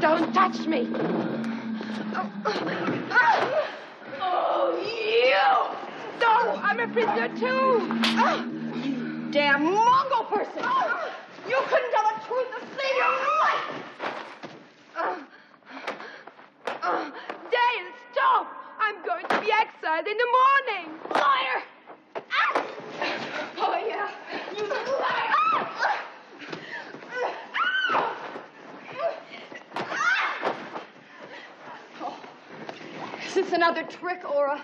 Don't touch me. Oh, you! No, I'm a prisoner too. You damn Mongol person! You couldn't tell the truth to save your life! Dale, stop! I'm going to be exiled in the morning. Is this another trick, Aura?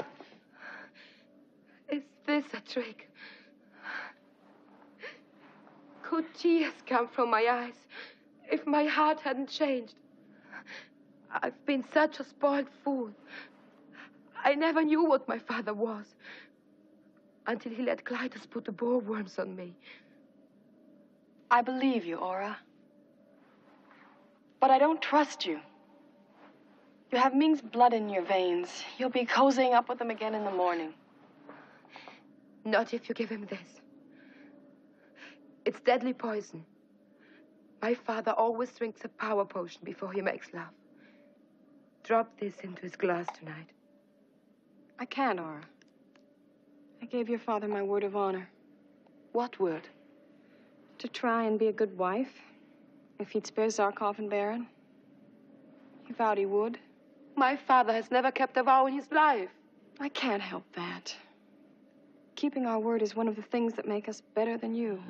Is this a trick? Could tears come from my eyes if my heart hadn't changed? I've been such a spoiled fool. I never knew what my father was until he let Klytus put the bore worms on me. I believe you, Aura. But I don't trust you. You have Ming's blood in your veins. You'll be cozying up with him again in the morning. Not if you give him this. It's deadly poison. My father always drinks a power potion before he makes love. Drop this into his glass tonight. I can't, Aura. I gave your father my word of honor. What word? To try and be a good wife. If he'd spare Zarkov and Barin. He vowed he would. My father has never kept a vow in his life. I can't help that. Keeping our word is one of the things that make us better than you.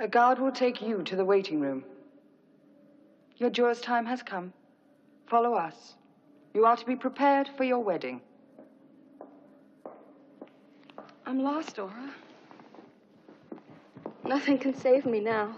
A guard will take you to the waiting room. Your Jorah's time has come. Follow us. You are to be prepared for your wedding. I'm lost, Aura. Nothing can save me now.